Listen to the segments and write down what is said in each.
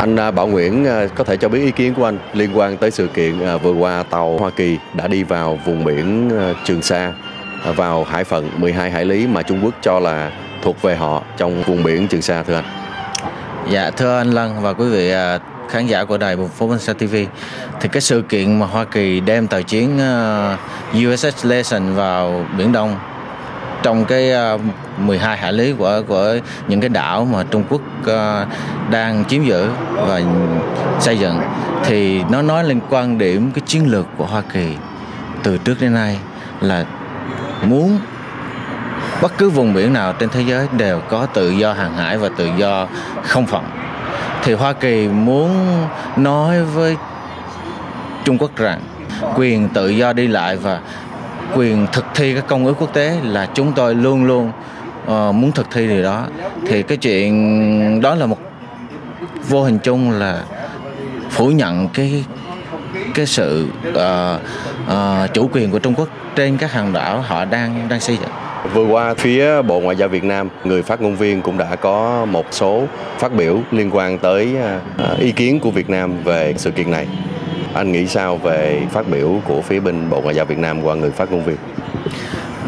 Anh à, Bảo Nguyễn à, có thể cho biết ý kiến của anh liên quan tới sự kiện à, vừa qua tàu Hoa Kỳ đã đi vào vùng biển Trường Sa vào hải phận 12 hải lý mà Trung Quốc cho là thuộc về họ trong vùng biển Trường Sa, thưa anh. Dạ thưa anh Lân và quý vị khán giả của đài phố Bến Sa TV thì cái sự kiện mà Hoa Kỳ đem tàu chiến ờ, USS Lesson vào biển Đông trong cái ờ, 12 hải lý của của những cái đảo mà Trung Quốc ờ, đang chiếm giữ và xây dựng, thì nó nói lên quan điểm cái chiến lược của Hoa Kỳ từ trước đến nay là muốn bất cứ vùng biển nào trên thế giới đều có tự do hàng hải và tự do không phận thì Hoa Kỳ muốn nói với Trung Quốc rằng quyền tự do đi lại và quyền thực thi các công ước quốc tế là chúng tôi luôn luôn uh, muốn thực thi điều đó thì cái chuyện đó là một vô hình chung là phủ nhận cái cái sự uh, uh, chủ quyền của Trung Quốc trên các hòn đảo họ đang đang xây dựng. Vừa qua phía Bộ Ngoại giao Việt Nam, người phát ngôn viên cũng đã có một số phát biểu liên quan tới à, à, ý kiến của Việt Nam về sự kiện này. Anh nghĩ sao về phát biểu của phía bên Bộ Ngoại giao Việt Nam qua người phát ngôn viên?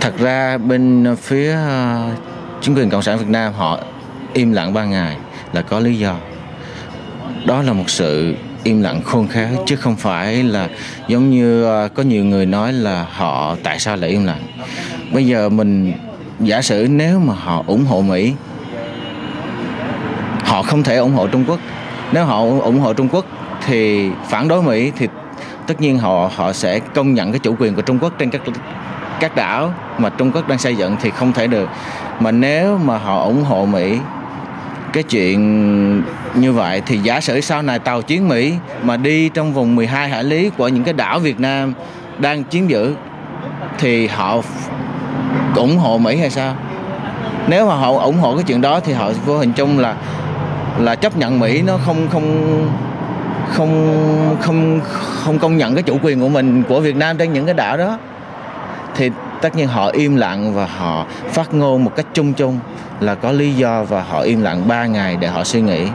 Thật ra bên phía à, chính quyền Cộng sản Việt Nam họ im lặng ba ngày là có lý do đó là một sự im lặng khôn khéo, chứ không phải là giống như ờ, có nhiều người nói là họ tại sao lại im lặng. Bây giờ mình, giả sử nếu mà họ ủng hộ mỹ, họ không thể ủng hộ trung quốc. Nếu họ ủng hộ trung quốc thì phản đối mỹ thì tất nhiên họ họ sẽ công nhận cái chủ quyền của trung quốc trên các các đảo mà trung quốc đang xây dựng thì không thể được. Mà nếu mà họ ủng hộ mỹ cái chuyện như vậy thì giả sử sau này tàu chiến Mỹ mà đi trong vùng 12 hải lý của những cái đảo Việt Nam đang chiếm giữ, thì họ ủng hộ Mỹ hay sao? Nếu mà họ ủng hộ cái chuyện đó thì họ vô hình chung là là chấp nhận Mỹ nó không không không không không công nhận cái chủ quyền của mình, của Việt Nam trên những cái đảo đó thì tất nhiên họ im lặng và họ phát ngôn một cách chung chung là có lý do và họ im lặng 3 ngày để họ suy nghĩ.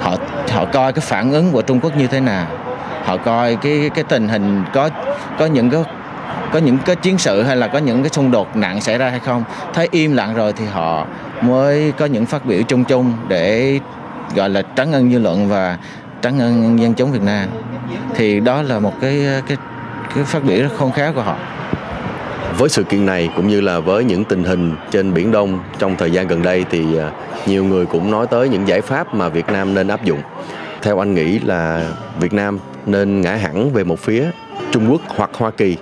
Họ họ coi cái phản ứng của Trung Quốc như thế nào. Họ coi cái cái tình hình có có những cái, có những cái chiến sự hay là có những cái xung đột nặng xảy ra hay không. Thấy im lặng rồi thì họ mới có những phát biểu chung chung để gọi là trấn ân dư luận và trấn ân dân chúng Việt Nam. Thì đó là một cái cái cái phát biểu rất khôn khéo của họ với sự kiện này cũng như là với những tình hình trên biển Đông trong thời gian gần đây thì à, nhiều người cũng nói tới những giải pháp mà Việt Nam nên áp dụng. Theo anh nghĩ là Việt Nam nên ngã hẳn về một phía Trung Quốc hoặc Hoa Kỳ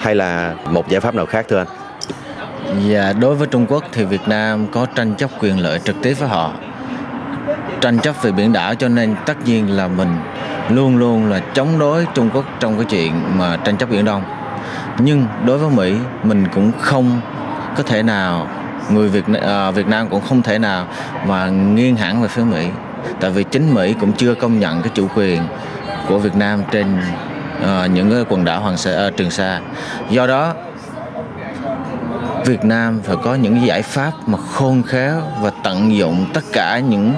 hay là một giải pháp nào khác thưa anh? Dạ, đối với Trung Quốc thì Việt Nam có tranh chấp quyền lợi trực tiếp với họ. Tranh chấp về biển đảo cho nên tất nhiên là mình luôn luôn là chống đối Trung Quốc trong cái chuyện mà tranh chấp biển Đông nhưng đối với Mỹ mình cũng không có thể nào người Việt uh, Việt Nam cũng không thể nào mà nghiêng hẳn về phía Mỹ. Tại vì chính Mỹ cũng chưa công nhận cái chủ quyền của Việt Nam trên uh, những cái quần đảo Hoàng Sa uh, Trường Sa. Do đó Việt Nam phải có những giải pháp mà khôn khéo và tận dụng tất cả những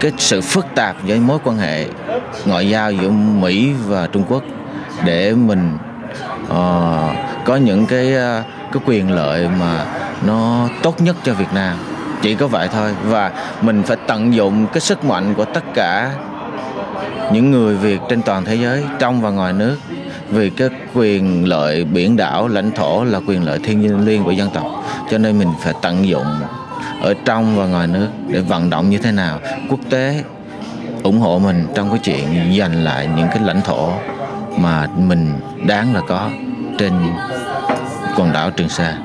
cái sự phức tạp với mối quan hệ ngoại giao giữa Mỹ và Trung Quốc để mình uh, có những cái uh, cái quyền lợi mà nó tốt nhất cho Việt Nam. Chỉ có vậy thôi. Và mình phải tận dụng cái sức mạnh của tất cả những người Việt trên toàn thế giới trong và ngoài nước vì cái quyền lợi biển đảo lãnh thổ là quyền lợi thiên liêng của dân tộc. Cho nên mình phải tận dụng ở trong và ngoài nước để vận động như thế nào. Quốc tế ủng hộ mình trong cái chuyện giành lại những cái lãnh thổ mà mình đáng là có trên quần đảo Trường Sa.